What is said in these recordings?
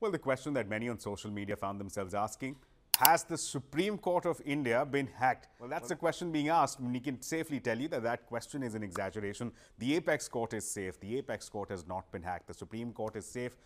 Well, the question that many on social media found themselves asking has the Supreme Court of India been hacked? Well, that's the question being asked. We can safely tell you that that question is an exaggeration. The Apex Court is safe. The Apex Court has not been hacked. The Supreme Court is safe.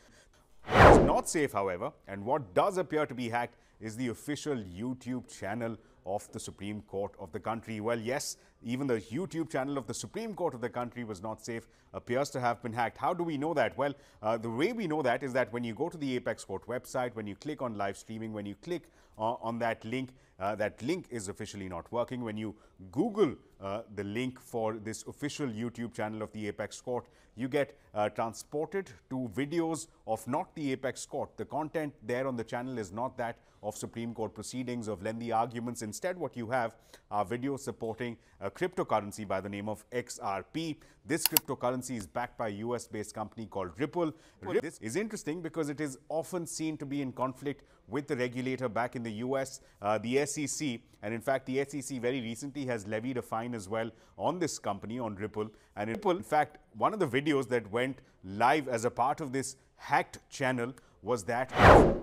It's not safe, however, and what does appear to be hacked is the official YouTube channel of the Supreme Court of the country. Well, yes, even the YouTube channel of the Supreme Court of the country was not safe, appears to have been hacked. How do we know that? Well, uh, the way we know that is that when you go to the Apex Court website, when you click on live streaming, when you click uh, on that link, uh, that link is officially not working. When you Google uh, the link for this official YouTube channel of the Apex Court, you get uh, transported to videos of not the Apex Court. The content there on the channel is not that of Supreme Court proceedings, of lengthy arguments. Instead, what you have are videos supporting a cryptocurrency by the name of XRP. This cryptocurrency is backed by a US-based company called Ripple. This is interesting because it is often seen to be in conflict with the regulator back in the US, uh, the SEC. And in fact, the SEC very recently has levied a fine as well on this company, on Ripple. And Ripple, in fact, one of the videos that went live as a part of this hacked channel was that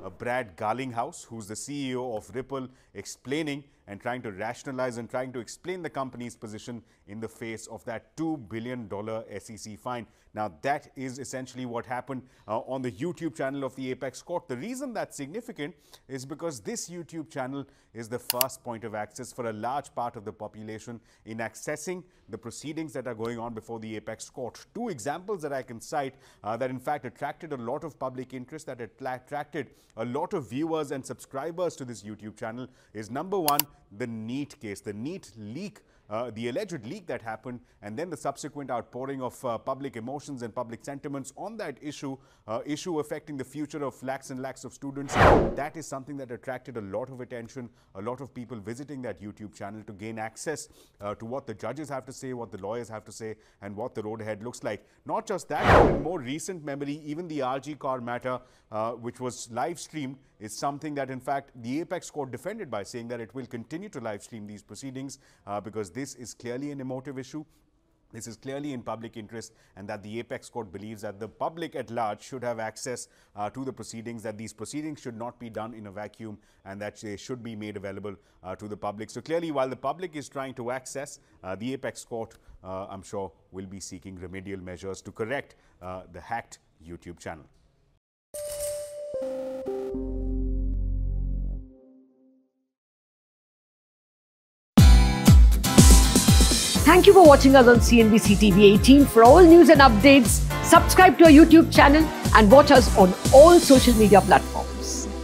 of Brad Garlinghouse, who's the CEO of Ripple, explaining and trying to rationalize and trying to explain the company's position in the face of that $2 billion SEC fine. Now, that is essentially what happened uh, on the YouTube channel of the Apex Court. The reason that's significant is because this YouTube channel is the first point of access for a large part of the population in accessing the proceedings that are going on before the Apex Court. Two examples that I can cite uh, that in fact attracted a lot of public interest, that attracted a lot of viewers and subscribers to this YouTube channel is number one, the NEET case, the NEET leak uh, the alleged leak that happened and then the subsequent outpouring of uh, public emotions and public sentiments on that issue, uh, issue affecting the future of lakhs and lakhs of students. That is something that attracted a lot of attention, a lot of people visiting that YouTube channel to gain access uh, to what the judges have to say, what the lawyers have to say, and what the road ahead looks like. Not just that, in more recent memory, even the RG Kar matter, uh, which was live streamed, is something that in fact the Apex Court defended by saying that it will continue to live stream these proceedings uh, because this is clearly an emotive issue. This is clearly in public interest and that the Apex Court believes that the public at large should have access uh, to the proceedings, that these proceedings should not be done in a vacuum and that they should be made available uh, to the public. So clearly, while the public is trying to access, uh, the Apex Court, uh, I'm sure, will be seeking remedial measures to correct uh, the hacked YouTube channel. Thank you for watching us on CNBC TV 18. For all news and updates, subscribe to our YouTube channel and watch us on all social media platforms.